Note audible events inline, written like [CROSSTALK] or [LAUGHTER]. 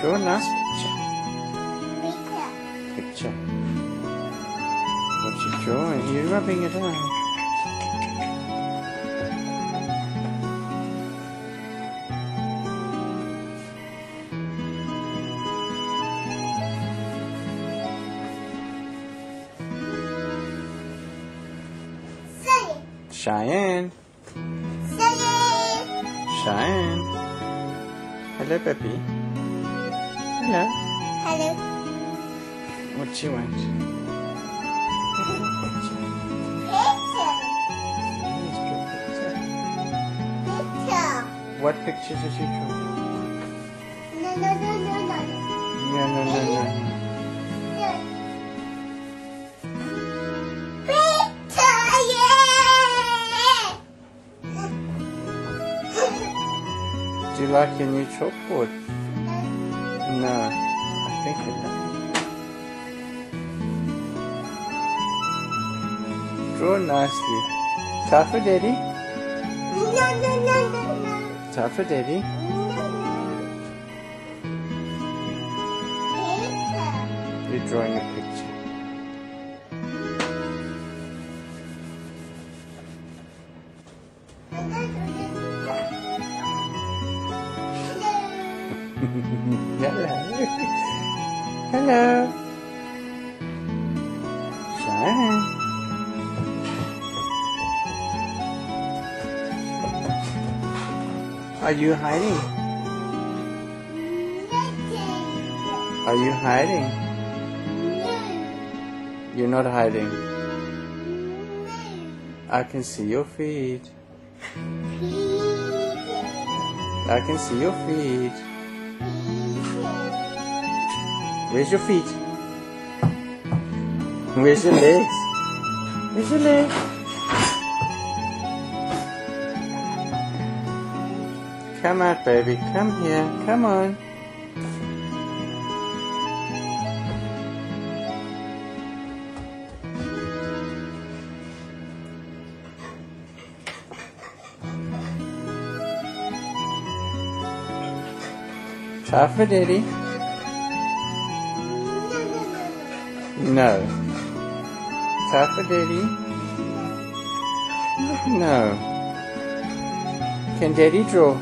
Draw a nice Picture. picture. What's you drawing? You're rubbing it on. Say. Cheyenne. Say. Cheyenne. Hello, baby. Hello. Hello. What do you want? Picture. Picture. What pictures did you draw? No, no, no, no, no. No, no, no, no. Picture, yeah! Do you like your new chalkboard? No. Uh, I think it. Draw nicely. Time for daddy. Time for daddy. You're drawing a picture. [LAUGHS] Hello. Hello. Shine. Are you hiding? Are you hiding? You're not hiding. I can see your feet. I can see your feet. Where's your feet? Where's your legs? Where's your legs? Come out, baby. Come here. Come on. Time for daddy. No. For daddy. No. Can daddy draw?